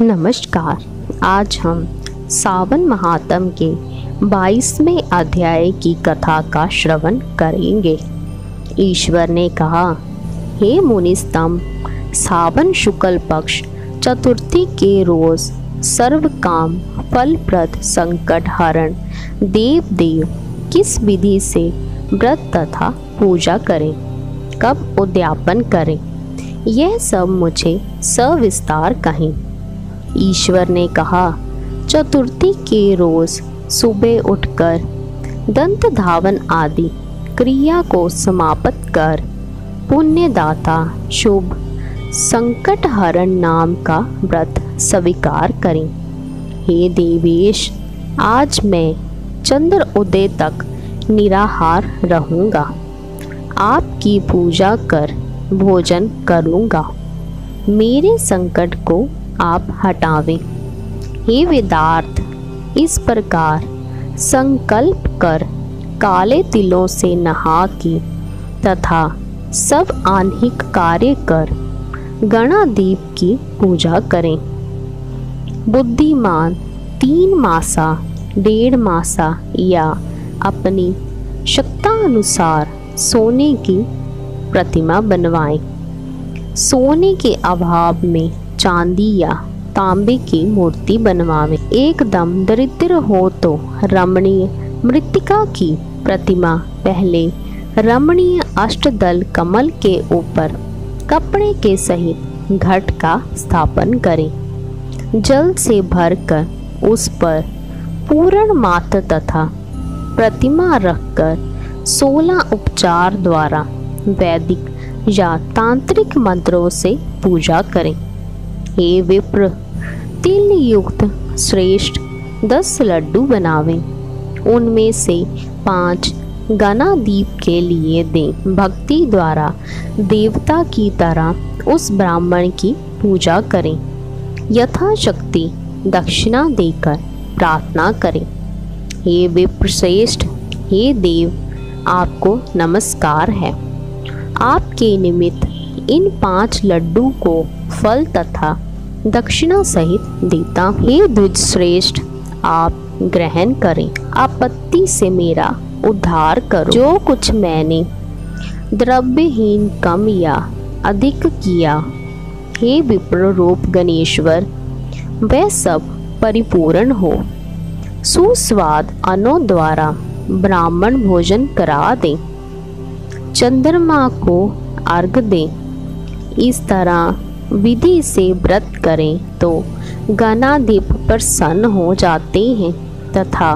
नमस्कार। आज हम सावन महात्म के 22वें अध्याय की कथा का श्रवण करेंगे। ईश्वर ने कहा, हे मुनिस्तम सावन शुक्ल पक्ष चतुर्थी के रोज सर्व काम फलप्रद संकट हरण देव देव किस विधि से व्रत तथा पूजा करें, कब उद्यापन करें, यह सब मुझे सविस्तार कहें। ईश्वर ने कहा, चतुर्थी के रोज सुबह उठकर दंत धावन आदि क्रिया को समाप्त कर पुण्यदाता शुभ संकट हरण नाम का व्रत स्वीकार करें। हे देवेश, आज मैं चंद्र उदय तक निराहार रहूँगा। आपकी पूजा कर भोजन करूँगा। मेरे संकट को आप हटावें। हे वेदार्थ, इस प्रकार संकल्प कर काले तिलों से नहा के तथा सब आन्हिक कार्य कर गणादीप की पूजा करें। बुद्धिमान तीन मासा, डेढ़ मासा या अपनी शक्तानुसार सोने की प्रतिमा बनवाएँ। सोने के अभाव में चांदी या तांबे की मूर्ति बनवावे। एकदम दरिद्र हो तो रमणीय मृतिका की प्रतिमा पहले रमणीय अष्टदल कमल के ऊपर कपड़े के सहित घट का स्थापन करें। जल से भरकर उस पर पूर्ण मात्र तथा प्रतिमा रखकर सोलह उपचार द्वारा वैदिक या तांत्रिक मंत्रों से पूजा करें। हे विप्र तिल युक्त श्रेष्ठ दस लड्डू बनावें। उनमें से पाँच गणादीप के लिए दें। भक्ति द्वारा देवता की तरह उस ब्राह्मण की पूजा करें। यथाशक्ति दक्षिणा देकर प्रार्थना करें। हे विप्रश्रेष्ठ हे देव, आपको नमस्कार है। आपके निमित्त इन पाँच लड्डू को फल तथा दक्षिणा सहित देता हूँ हे द्विज श्रेष्ठ आप ग्रहण करें। आपत्ति से मेरा उद्धार करो। जो कुछ मैंने द्रव्यहीन कम या अधिक किया, हे विप्र रूप गणेश्वर, वह सब परिपूर्ण हो। सुस्वाद अनो द्वारा ब्राह्मण भोजन करा दें। चंद्रमा को अर्घ दें। इस तरह विधि से व्रत करें तो गणाधिप प्रसन्न हो जाते हैं तथा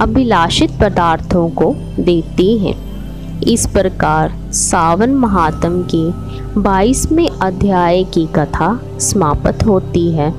अभिलाषित पदार्थों को देते हैं। इस प्रकार सावन महात्म के बाईसवें अध्याय की कथा समाप्त होती है।